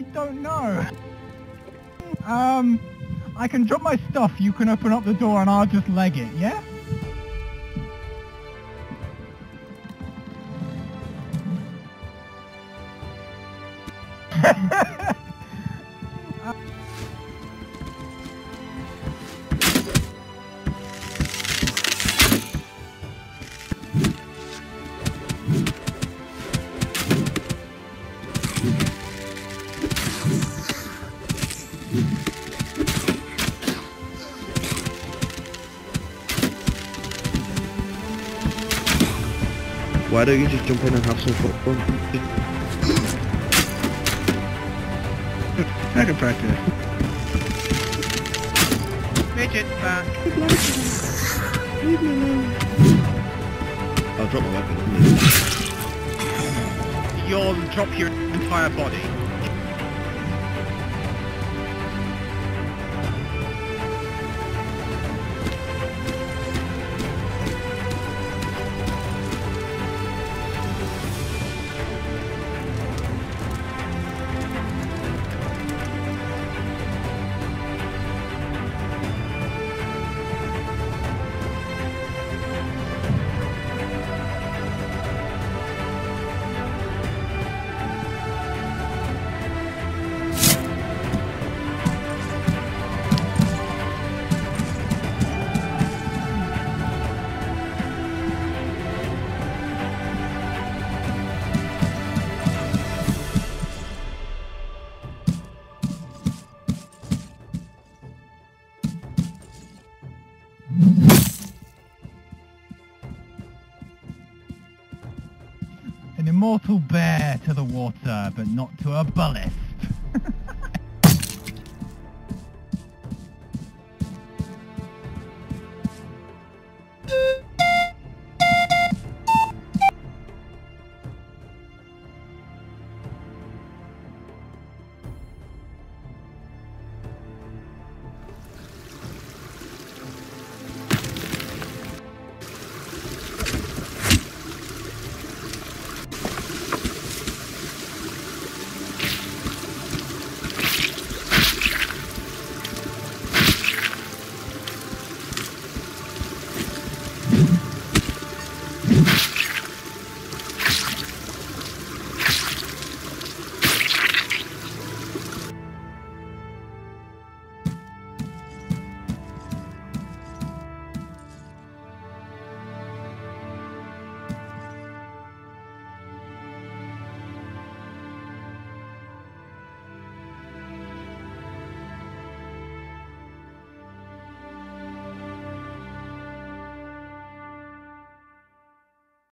don't know. Um, I can drop my stuff, you can open up the door and I'll just leg it, yeah? Why don't you just jump in and have some fun? I can practice. Midget back. I'll drop my weapon. You'll drop your entire body. An immortal bear to the water, but not to a bullet.